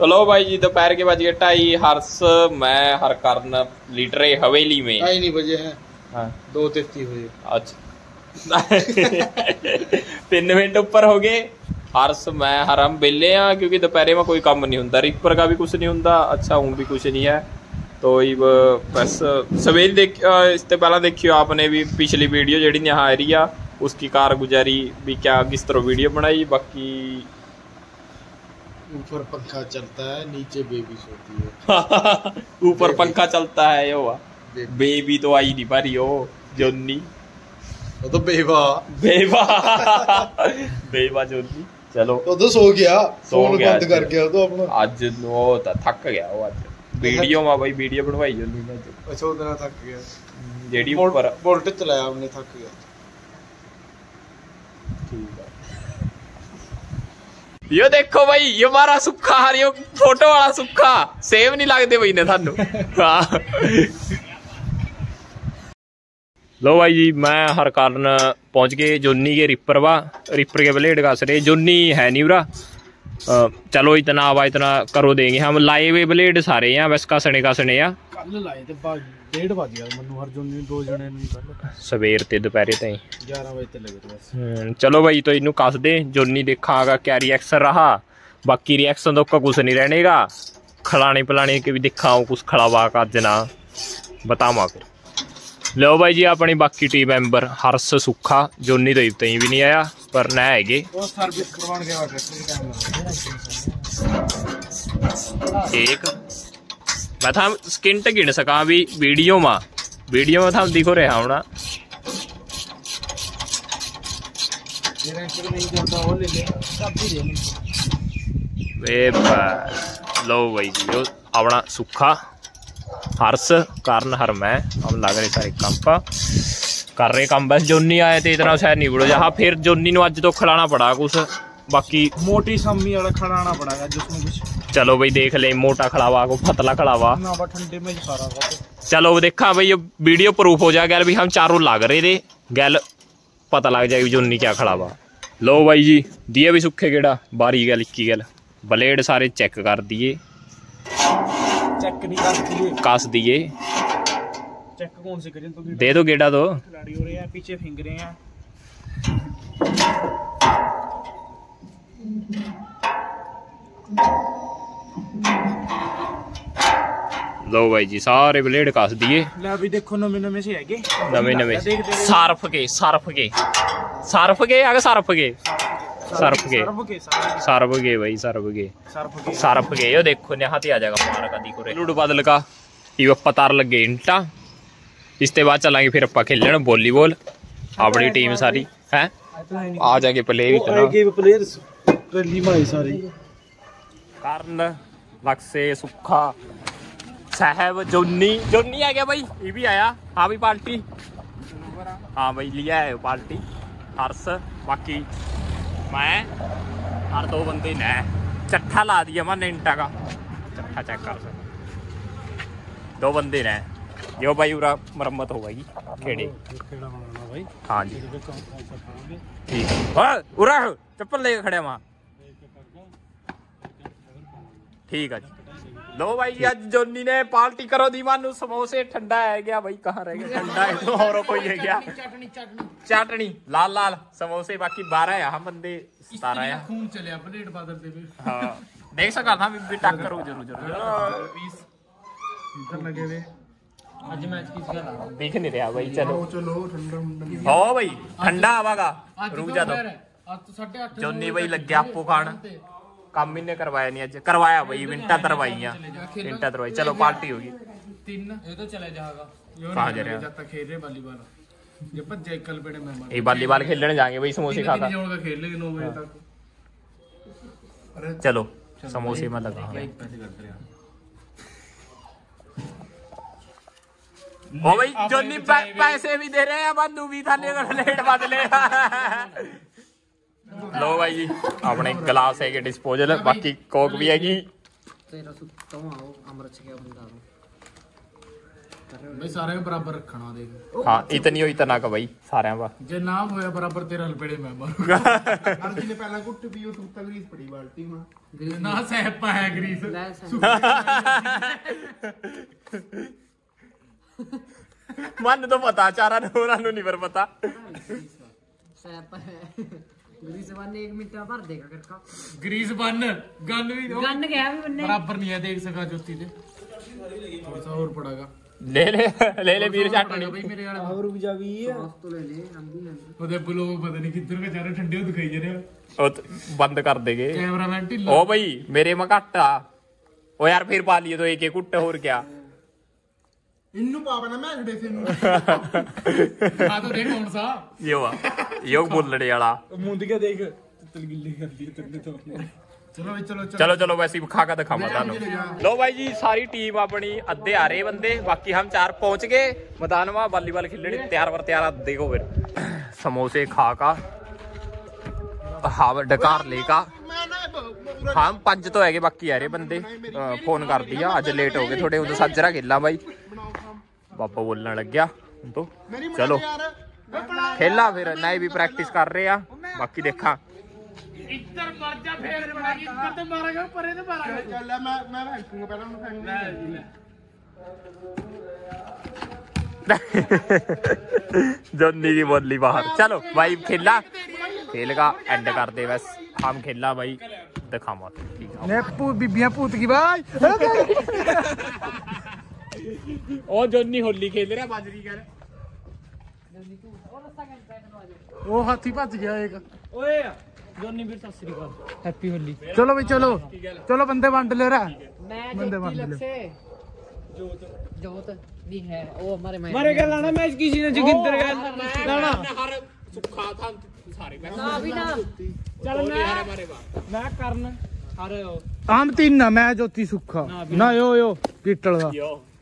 तो लो भाई जी दोपहर के बज गए ढाई हर्ष मैं हरकरण लीडर हवेली में ढाई नहीं बजे हैं हाँ दो तैतीस बजे अच्छा ਤਿੰਨ ਮਿੰਟ ਉੱਪਰ ਹੋ ਗਏ ਹਰਸ ਮੈਂ ਹਰਮ ਵਿਹਲੇ ਆ ਕਿਉਂਕਿ ਦੁਪਹਿਰੇ ਮੈਂ ਕੋਈ ਕੰਮ ਨਹੀਂ ਹੁੰਦਾ ਰੀਪਰ का भी कुछ नहीं ਹੁੰਦਾ अच्छा हूं भी कुछ नहीं है तो ਇਹ बस सवेरे देख अ, इससे पहला देखियो आपने भी पिछली वीडियो ਜਿਹੜੀ ਨਿਹਾ ਰਹੀ ਆ उसकी कारगुजारी भी क्या किस तरह वीडियो बनाई बाकी ऊपर पंखा चलता है नीचे बेबी सोती है ऊपर पंखा चलता है यो बेबी। बेबी तो आई नहीं पारी हो जोनी वो तो बेवा बेबा बेबा जोनी चलो वो तो सो गया सो फोन गया बंद अच्छा। कर गया वो तो अपना ਅੱਜ ਨੂੰ ਉਹ ਤਾਂ ਥੱਕ ਗਿਆ ਉਹ ਅੱਜ ਵੀਡੀਓ ਮਾ ਬਈ ਵੀਡੀਓ ਬਣਵਾਈ ਜਾਂਦੀ ਮੈਂ ਅੱਜ अच्छा उतना थक गया ਜਿਹੜੀ बोल्ट ਉੱਪਰ बोल्ट चलाया हमने थक यो देखो भाई, यो मारा सुखा हर यो फ़ोटो वाला सुखा सेव नहीं लगते भाई ने थानू। हाँ। लो भाई जी, मैं हर कारण पहुँच गए, जोनी के रिपर वा, रिपर के ब्लेड का रहे, जोनी है नहीं उरा। चलो इतना आवा इतना करो देंगे। हम लाए हुए ब्लेड सारे हैं बस कसने कसने हैं। ਡੇਢ ਵਜੇ ਯਾਰ ਮੈਨੂੰ ਹਰਜੁਨ ਨੇ ਦੋ ਜਣੇ ਨੂੰ ਕੱਲ ਸਵੇਰ ਤੇ ਦੁਪਹਿਰੇ ਤਾਈ। 11 ਵਜੇ ਤੇ ਲੱਗੇ ਬਸ। ਹੂੰ ਚਲੋ ਭਾਈ ਤੋਂ ਇਹਨੂੰ ਕੱਸ ਦੇ। ਜੋਨੀ ਦੇਖਾਗਾ ਕਿਆ ਰਿਐਕਸ਼ਨ ਰਹਾ। ਬਾਕੀ ਰਿਐਕਸ਼ਨ ਤੋਂ ਕੁਝ ਨਹੀਂ ਰਹਿਣੇਗਾ। ਖਲਾਣੇ ਪਲਾਣੇ ਕੇ ਵੀ ਦਿਖਾਉ ਕੁਝ ਖਲਾਵਾ ਕਰ ਦੇਣਾ ਬਤਾਵਾ ਫਿਰ। ਲਓ ਭਾਈ ਜੀ ਆਪਣੀ ਬਾਕੀ ਟੀਮ ਮੈਂਬਰ ਹਰਸ ਸੁੱਖਾ। ਜੋਨੀ ਤੋਂ ਇਤਾਂ ਵੀ ਨਹੀਂ ਆਇਆ ਪਰ ਨਾ ਹੈਗੇ। ਇੱਕ। මතම් ස්කින්ට ගෙට සකාවී වීඩියෝම වීඩියෝම තම් දිකොරේ හවුණ लो भाई जी जो अपना सुखा, हर्ष, कारण हरम है। हम लग रहे सारे काम कर रहे काम, बस जोनी आए तो इतना शायद नहीं बुढ़ो जहाँ फिर जोनी अज तो खिलाना पड़ा कुछ। बाकी मोटी सामी खिलाना पड़ेगा जिसमें कुछ चलो भाई देख ले मोटा खड़ावा को पतला खड़ावा। चलो देखा भाई ये वीडियो प्रूफ हो जाए गैल भाई हम चारों लाग रहे थे। गैल पता लग जाएगी जो उन्नी क्या खड़ावा। लो भाई जी दिए भी सुखे केड़ा बारी गैल इक्की गैल। ब्लेड सारे चेक कर दिए। कस नहीं दिए। दे दो गेड़ा तो। पीछे ਲੋ ਬਾਈ ਜੀ ਸਾਰੇ ਬਲੇਡ ਕੱਸ ਦਈਏ ਲੈ ਵੀ ਦੇਖੋ ਨਵੇਂ ਨਵੇਂ ਸੀ ਹੈਗੇ ਨਵੇਂ ਨਵੇਂ ਸਰਫ ਕੇ ਸਰਫ ਕੇ ਸਰਫ ਕੇ ਆ ਸਰਫ ਕੇ ਸਰਫ ਕੇ ਸਰਫ ਕੇ ਬਾਈ ਸਰਫ ਕੇ ਸਰਫ ਕੇ ਇਹ ਦੇਖੋ ਨਿਹਾਂ ਤੇ ਆ ਜਾਏगा ਮਾਰ ਕਦੀ ਕੋਰੇ ਲੂਡ ਬਦਲ ਕਾ ਇਹ ਪਤਾਰ ਲੱਗੇ ਇੰਟਾ ਇਸ ਤੇ ਬਾਅਦ ਚਲਾਂਗੇ ਫਿਰ ਆਪਾਂ ਖੇਲਣ ਵੋਲੀਬਾਲ ਆਪਣੀ ਟੀਮ ਸਾਰੀ ਹੈ ਆ ਜਾਗੇ ਪਲੇਅਰ ਇਤਨਾ ਪਲੇਅਰ ਰੈਲੀ ਮਾਈ ਸਾਰੀ ਕਰਨ ਲਕਸੇ ਸੁੱਖਾ साहब जोनी जोनी आ गया भाई ये भी आया हाँ भाई पार्टी हाँ भाई लिया है पार्टी हर्ष बाकी मैं और दो बंदे ने चट्ठा ला दिया मैंने इंटा का चट्ठा चेक कर सकते दो बंदे ने जो भाई पूरा मरम्मत हो गई खेड़े ਕਿਹੜਾ ਬਣਾਉਣਾ ਬਾਈ हाँ जी ਇਹਦੇ ਕੰਮ ਖਾਸਾ ਕਰਾਂਗੇ ठीक है उरा चप्पल लेके खड़े वहाँ ਠੀਕ ਆ ਜੀ ਲੋ ਬਾਈ ਜੀ ਅੱਜ ਜੋਨੀ ਨੇ ਪਾਰਟੀ ਕਰੋ ਦੀਵਾਨ ਨੂੰ ਸਮੋਸੇ ਠੰਡਾ ਹੈ ਗਿਆ ਬਾਈ ਕਹਾਂ ਰਹਿ ਗਿਆ ਠੰਡਾ ਹੈ ਹੋਰ ਕੋਈ ਹੈ ਗਿਆ ਚਟਣੀ ਚਟਣੀ ਚਟਣੀ ਲਾਲ ਲਾਲ ਸਮੋਸੇ ਬਾਕੀ 12 ਆ ਬੰਦੇ 17 ਆ ਖੂਨ ਚਲਿਆ ਪਲੇਟ ਬਾਦਲ ਤੇ ਵੀ ਹਾਂ ਦੇਖ ਸਕਦਾ ਨਾ ਵੀ ਟੱਕਰ ਹੋ ਜਰੂਰ ਜਰੂਰ 20 ਇੱਧਰ ਲੱਗੇ ਵੇ ਅੱਜ ਮੈਚ ਕਿਸ ਦਾ ਲਾ ਦੇਖ ਨਹੀਂ ਰਿਹਾ ਬਾਈ ਚਲੋ ਚਲੋ ਠੰਡਾ ਠੰਡਾ ਹੋ ਬਾਈ ਠੰਡਾ ਆਵਾਗਾ ਰੁਕ ਜਾ ਤੋ ਅੱਜ 8:30 ਜੋਨੀ ਬਾਈ ਲੱਗਿਆ ਆਪੋ ਖਾਣ काम इन्हें करवाया नहीं अज करवाया भाई विंटा तरवाई विंटा तरवाई चलो पार्टी होगी। वालीबॉल खेलने जाएँगे भाई समोसे खाता खेल हाँ। चलो समोसे में लगा ओ भाई जोनी पैसे भी दे रहे हैं बंदू भी था लेट तो बदले ਲੋ ਬਾਈ ਜੀ ਆਪਣੇ ਗਲਾਸ ਹੈਗੇ ਡਿਸਪੋਜ਼ਲ ਬਾਕੀ ਕੋਕ ਵੀ ਹੈਗੀ। ਤੇਰਾ ਸੁੱਤਾ ਆਓ ਅਮਰਚ ਗਿਆ ਬੰਦਾ ਨੂੰ ਬਈ ਸਾਰਿਆਂ ਬਰਾਬਰ ਰੱਖਣਾ ਦੇਖ। ਹਾਂ ਇਤਨੀ ਹੋਈ ਤਨਾ ਕ ਬਾਈ ਸਾਰਿਆਂ ਵਾ ਜੇ ਨਾ ਹੋਇਆ ਬਰਾਬਰ ਤੇਰਾ ਲਪੇੜੇ ਮੈਂ ਮਾਰੂਗਾ। ਅਰਜੀ ਨੇ ਪਹਿਲਾਂ ਘੁੱਟ ਪੀਓ ਸੁੱਤਾ ਗਰੀਸ ਪੜੀ ਬਾਲਟੀ ਮਾ ਨਾ ਸਹਿਬ ਪਾਇਆ ਗਰੀਸ। ਮਨ ਤੋਂ ਪਤਾ ਚਾਰਾਂ ਨੂੰ ਉਹਨਾਂ ਨੂੰ ਨਹੀਂ ਪਰ ਪਤਾ। ग्रीजबान ने एक मिनट में भर देगा करका ग्रीजबान गन भी दो गन गया भी बनने बराबर नहीं है देख सका जोती से थोड़ा सा और पड़ेगा ले ले ले ले वीर चाट भाई मेरे वाला और रुक जा भी तो ले ले हम भी पता ब्लो पता नहीं किधर का जा रहा ठंडे हो दिखाई जा रहे हो बंद कर देंगे कैमरामैन ढीला ओ भाई मेरे में घाटा ओ यार फिर पा इन्नु पापना मैं लड़े से इन्नु। हाँ तो देख कौन सा? ये हुआ योग बोल लड़े यारा मुंद के देख तितल कर दी तुमने तो। चलो चलो चलो। चलो वैसे खा का दिखा मदान लो भाई जी सारी टीम अपनी अद्धे आ रहे बंदे बाकी हम चार पहुँच गए। मदान वहाँ वॉलीबॉल खेलने तैयार वर तैयार देखो फिर। समोसे खा का हाँ डकार लेगा हाँ पंज तो है बाकी आ रहे बंदे। फ़ोन कर दिया अज लेट हो गए थोड़े उधर सजरा खेला भाई। ਹੋ ਗਏ ਥੋੜੇ ਉਦੋਂ ਸੱਜਰਾ ਖੇਲਾਂ ਬਾਈ ਬਾਪਾ ਬੋਲਣ ਲੱਗਿਆ ਹੁਣ ਤੋਂ ਚਲੋ यार मैं बना ਖੇਲਾ ਫਿਰ ਨਹੀਂ ਵੀ ਪ੍ਰੈਕਟਿਸ ਕਰ ਰਹੇ ਆ ਬਾਕੀ ਦੇਖਾਂ ਇੱਧਰ ਮਰ ਜਾ ਫੇਰ ਮਾਰਾਂਗੇ ਇੱਧਰ ਤੇ ਮਾਰਾਂਗੇ ਪਰੇ ਤੇ ਮਾਰਾਂਗੇ चल मैं मैं फेंकूंगा पहले मैं फेंकूंगा जॉनी की बोली बाहर चलो भाई खेला खेल का एंड कर दे बस हम खेला भाई दिखावा ठीक है ਨੇ ਪੂ ਬੀਬੀਆਂ और जोनी होली खेल रहा बाजरी कर वो हाथी भज गया एक ओए जोनी वीर सत श्री अकाल हैप्पी होली चलो भाई चलो चलो बंदे बांट ले रहा बंदे बांट ले जोत जोत नहीं है वो हमारे मैं मारे का लाना मैच किसी ने जोगिंदर का लाना हर सुखा था सारे ना भी ना चल मैं मैं करना हम तीन ना मैं जोती सुखा ना यो यो पीटल का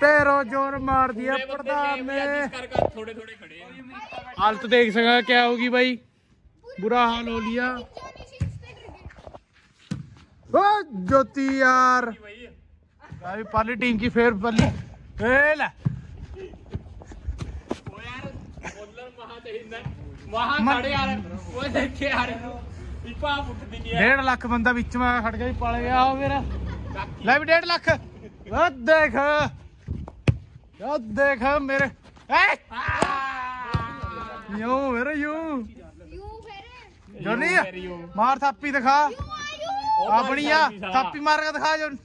ਤੇਰੋ ਜੋਰ ਮਾਰ ਦਿਆ ਪ੍ਰਧਾਨ ਨੇ कर कर थोड़े थोड़े खड़े हैं ਹਾਲਤ ਦੇਖ ਸਕਾਂ ਕਿਆ ਹੋਗੀ ਬਾਈ ਬੁਰਾ ਹਾਲ ਹੋ ਲਿਆ ਓ ਜੋਤੀ ਯਾਰ भाई पाली टीम की फेर पल्ली ए ले ओ यार बोलर वहां से हिंदा वहां मन- खड़े यार वो देखे यार इपा फुट दी है ਡੇਢ ਲੱਖ ਬੰਦਾ ਵਿੱਚ ਮੈਂ ਖੜ ਗਿਆ ਪੜ ਗਿਆ ਉਹ ਮੇਰਾ ਲੈ ਵੀ ਡੇਢ ਲੱਖ मत देखा। मत देखा मेरे। यू मेरे यू। जोनी मार थापी दिखा। अपनी थापी मार के दिखा जोन।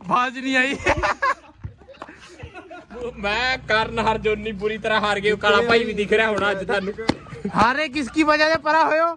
बाज नहीं आई। मैं कारण हार जोनी बुरी तरह हार गई काला भाई भी दिख रहा होना अज थानू हारे किसकी वजह से परा हो?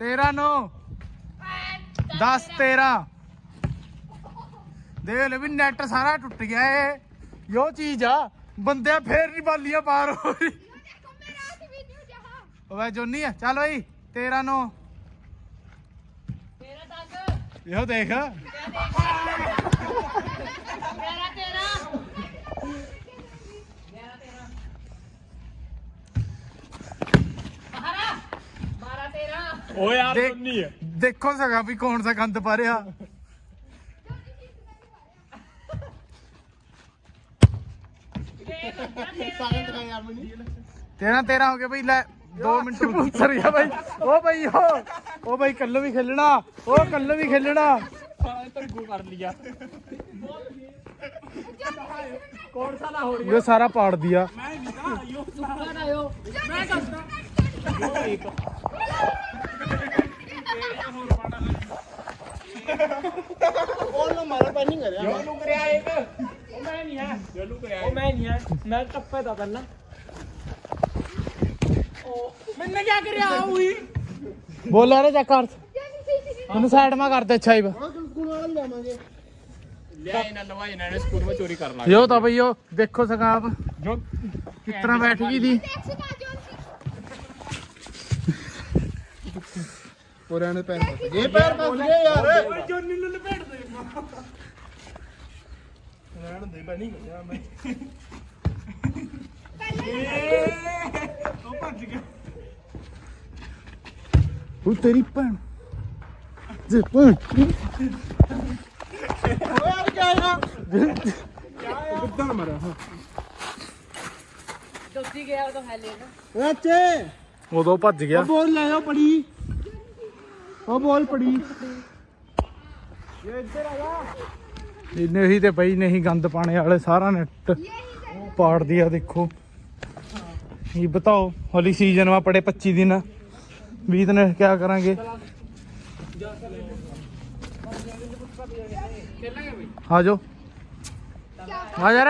तेरह नौ। दस तेरह देख लो भी नेट सारा टुट गया है। यो चीज़ आ बंद फिर नहीं बालियाँ पार हो रही। वह जोनी है चल भाई तेरह नौ। यो देख। देखो सगा भी कौन सा गंद पा रहा तेरा तेरा हो गया भाई ले दो मिनट भाई ओ भाई ओ ओ भाई कल्लो भी खेलना ओ कल्लो भी खेलना कर लिया कौन सा ना हो रही ये सारा पाड़ दिया मैं ਸਾ ਨਾ ਹੋ ਰਹੀ ਇਹ ਸਾਰਾ ਪਾੜ ਦਿਆ ਸੁੱਕਾ ਨਾ ਹੋ ਜੋਲੂ ਕਰਿਆ ਇੱਕ ਉਹ ਮੈਂ ਨਹੀਂ ਹੈ ਜੋਲੂ ਕਰਿਆ ਉਹ ਮੈਂ ਨਹੀਂ ਹੈ ਮੈਂ ਟੱਪੇ ਦਾ ਕਰਨਾ ਮੈਨੇ ਕੀ ਕਰਿਆ ਹੋਈ ਬੋਲਾ ਰੇ ਚੱਕ ਕਰ ਮੈਨੂੰ ਸਾਈਡ ਮਾ ਕਰ ਦੇ ਅੱਛਾ ਹੀ ਲਿਆ ਇਹਨਾਂ ਲਵਾ ਇਹਨਾਂ ਨੇ ਸਕੂਲ ਵਿੱਚ ਚੋਰੀ ਕਰਨਾ ਯੋ ਤਾਂ ਬਈ ਉਹ ਦੇਖੋ ਸਕਾਪ ਜੋ ਕਿਸ ਤਰ੍ਹਾਂ ਬੈਠ ਗਈ ਦੀ ਪੁਰਾਣੇ ਨੇ ਪੈਰ ਫਸ ਗਏ ਪੈਰ ਫਸ ਗਏ ਯਾਰ। ਜੋਨੀ ਨੂੰ ਲਪੇਟ ਦੇ। ਰਹਿਣ ਦੇ ਬਣੀ ਗਿਆ ਮੈਂ। ਉਹ ਤੇਰੀ ਭੈਣ। ਜੇ ਭੈਣ। ਓਏ ਯਾਰ ਕੀ ਆਇਆ ਕਿੱਦਾਂ ਮਰਿਆ? ਹਾਂ। ਦੋਸਤੀ ਗਿਆ ਉਹ ਤਾਂ ਹੈ ਲੈਣਾ ਅੱਛੇ ਉਦੋਂ ਭੱਜ ਗਿਆ। ਬੋਲ ਲੈ ਆਓ ਪੜੀ। ਉਹ ਬੋਲ ਪੜੀ ਇਹਨੇ ਹੀ ਤੇ ਬਈ ਨਹੀਂ ਗੰਦ ਪਾਣੇ ਵਾਲੇ ਸਾਰਾ ਨੈਟ ਪਾੜ ਦਿਆ ਦੇਖੋ ਇਹ ਬਤਾਓ ਹੋਲੀ ਸੀਜ਼ਨ ਵਾ ਪੜੇ 25 ਦਿਨ 20 ਦਿਨ ਕਿਆ ਕਰਾਂਗੇ ਆ ਜਾਓ ਆ ਯਾਰ